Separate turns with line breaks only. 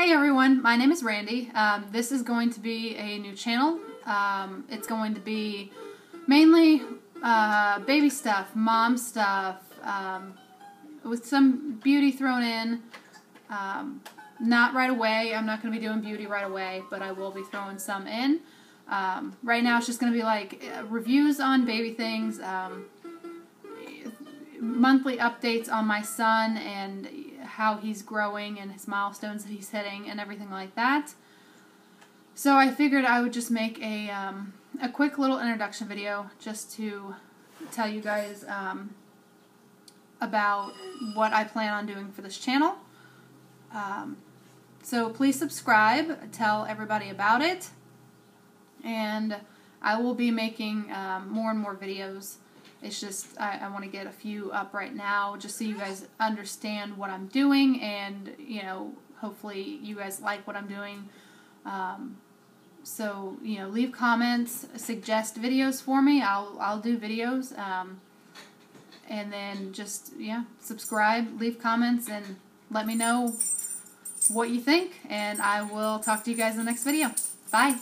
Hey everyone, my name is Randi. Um, this is going to be a new channel. Um, it's going to be mainly uh, baby stuff, mom stuff, um, with some beauty thrown in. Um, not right away. I'm not going to be doing beauty right away, but I will be throwing some in. Um, right now, it's just going to be like uh, reviews on baby things, um, monthly updates on my son and how he's growing and his milestones that he's hitting and everything like that. So I figured I would just make a um, a quick little introduction video just to tell you guys um, about what I plan on doing for this channel. Um, so please subscribe, tell everybody about it, and I will be making um, more and more videos it's just, I, I want to get a few up right now just so you guys understand what I'm doing and, you know, hopefully you guys like what I'm doing. Um, so, you know, leave comments, suggest videos for me. I'll, I'll do videos. Um, and then just, yeah, subscribe, leave comments, and let me know what you think. And I will talk to you guys in the next video. Bye.